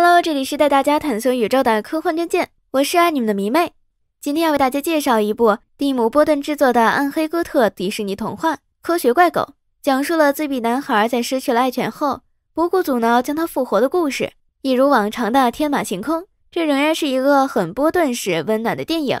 Hello，这里是带大家探索宇宙的科幻真剑，我是爱你们的迷妹。今天要为大家介绍一部蒂姆·波顿制作的《暗黑哥特》迪士尼童话《科学怪狗》，讲述了自闭男孩在失去了爱犬后，不顾阻挠将他复活的故事。一如往常的天马行空，这仍然是一个很波顿式温暖的电影。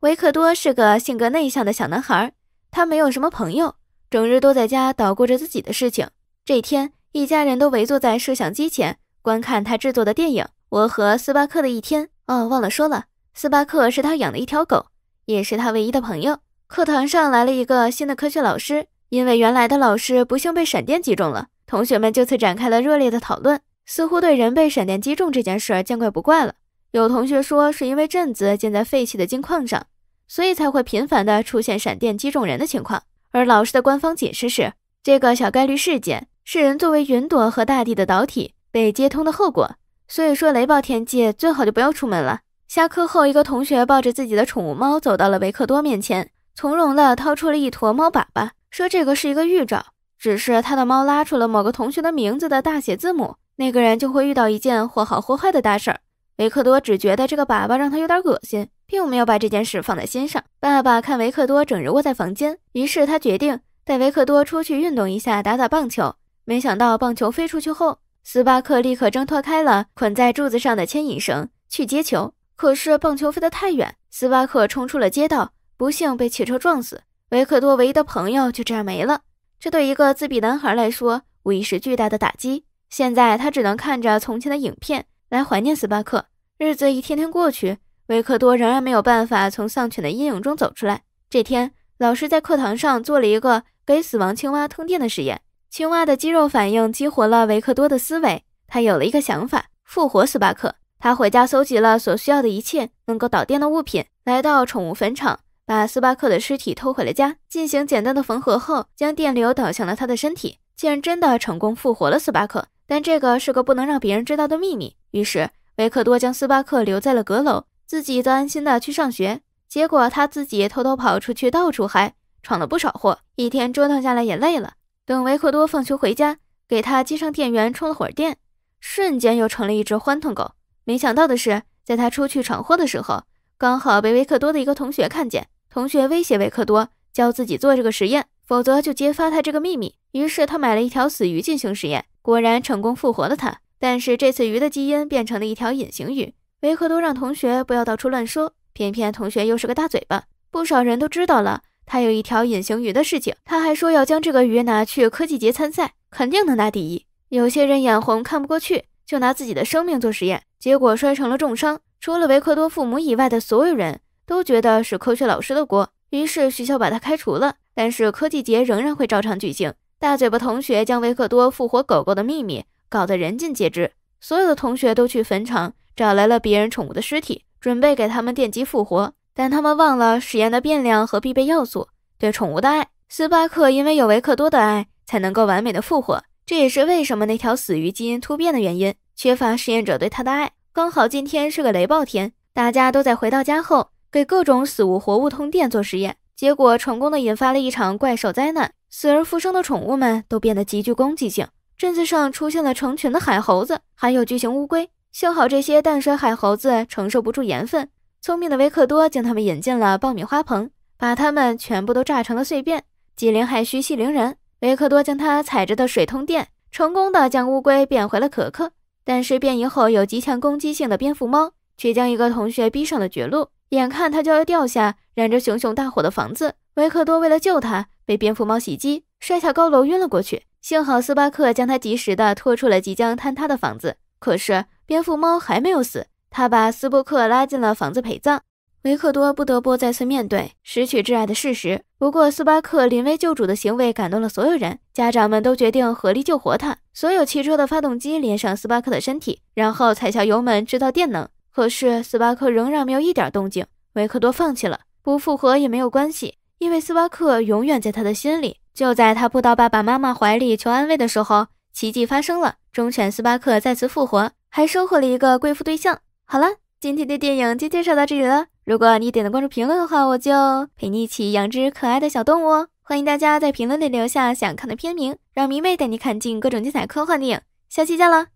维克多是个性格内向的小男孩，他没有什么朋友，整日都在家捣鼓着自己的事情。这天，一家人都围坐在摄像机前。观看他制作的电影《我和斯巴克的一天》哦，忘了说了，斯巴克是他养的一条狗，也是他唯一的朋友。课堂上来了一个新的科学老师，因为原来的老师不幸被闪电击中了，同学们就此展开了热烈的讨论，似乎对人被闪电击中这件事见怪不怪了。有同学说是因为镇子建在废弃的金矿上，所以才会频繁的出现闪电击中人的情况。而老师的官方解释是，这个小概率事件是人作为云朵和大地的导体。被接通的后果，所以说雷暴天气最好就不要出门了。下课后，一个同学抱着自己的宠物猫走到了维克多面前，从容的掏出了一坨猫粑粑，说这个是一个预兆，只是他的猫拉出了某个同学的名字的大写字母，那个人就会遇到一件或好或坏的大事儿。维克多只觉得这个粑粑让他有点恶心，并没有把这件事放在心上。爸爸看维克多整日窝在房间，于是他决定带维克多出去运动一下，打打棒球。没想到棒球飞出去后。斯巴克立刻挣脱开了捆在柱子上的牵引绳，去接球。可是棒球飞得太远，斯巴克冲出了街道，不幸被汽车撞死。维克多唯一的朋友就这样没了。这对一个自闭男孩来说，无疑是巨大的打击。现在他只能看着从前的影片来怀念斯巴克。日子一天天过去，维克多仍然没有办法从丧犬的阴影中走出来。这天，老师在课堂上做了一个给死亡青蛙通电的实验。青蛙的肌肉反应激活了维克多的思维，他有了一个想法：复活斯巴克。他回家搜集了所需要的一切能够导电的物品，来到宠物坟场，把斯巴克的尸体偷回了家，进行简单的缝合后，将电流导向了他的身体，竟然真的成功复活了斯巴克。但这个是个不能让别人知道的秘密。于是维克多将斯巴克留在了阁楼，自己则安心的去上学。结果他自己偷偷跑出去到处嗨，闯了不少祸。一天折腾下来也累了。等维克多放学回家，给他接上电源，充了会儿电，瞬间又成了一只欢腾狗。没想到的是，在他出去闯祸的时候，刚好被维克多的一个同学看见。同学威胁维克多，教自己做这个实验，否则就揭发他这个秘密。于是他买了一条死鱼进行实验，果然成功复活了他。但是这次鱼的基因变成了一条隐形鱼。维克多让同学不要到处乱说，偏偏同学又是个大嘴巴，不少人都知道了。他有一条隐形鱼的事情，他还说要将这个鱼拿去科技节参赛，肯定能拿第一。有些人眼红看不过去，就拿自己的生命做实验，结果摔成了重伤。除了维克多父母以外的所有人都觉得是科学老师的锅，于是学校把他开除了。但是科技节仍然会照常举行。大嘴巴同学将维克多复活狗狗的秘密搞得人尽皆知，所有的同学都去坟场找来了别人宠物的尸体，准备给他们电击复活。但他们忘了实验的变量和必备要素——对宠物的爱。斯巴克因为有维克多的爱，才能够完美的复活。这也是为什么那条死鱼基因突变的原因。缺乏实验者对他的爱。刚好今天是个雷暴天，大家都在回到家后给各种死物活物通电做实验，结果成功的引发了一场怪兽灾难。死而复生的宠物们都变得极具攻击性，镇子上出现了成群的海猴子，还有巨型乌龟。幸好这些淡水海猴子承受不住盐分。聪明的维克多将他们引进了爆米花棚，把他们全部都炸成了碎片，机灵害须，细灵人。维克多将他踩着的水通电，成功的将乌龟变回了可可。但是变异后有极强攻击性的蝙蝠猫，却将一个同学逼上了绝路，眼看他就要掉下燃着熊熊大火的房子。维克多为了救他，被蝙蝠猫袭击，摔下高楼晕了过去。幸好斯巴克将他及时的拖出了即将坍塌的房子。可是蝙蝠猫还没有死。他把斯波克拉进了房子陪葬，维克多不得不再次面对失去挚爱的事实。不过，斯巴克临危救主的行为感动了所有人，家长们都决定合力救活他。所有汽车的发动机连上斯巴克的身体，然后踩下油门制造电能。可是，斯巴克仍然没有一点动静。维克多放弃了，不复活也没有关系，因为斯巴克永远在他的心里。就在他扑到爸爸妈妈怀里求安慰的时候，奇迹发生了，忠犬斯巴克再次复活，还收获了一个贵妇对象。好了，今天的电影就介绍到这里了。如果你点了关注、评论的话，我就陪你一起养只可爱的小动物哦。欢迎大家在评论里留下想看的片名，让迷妹带你看尽各种精彩科幻电影。下期见了。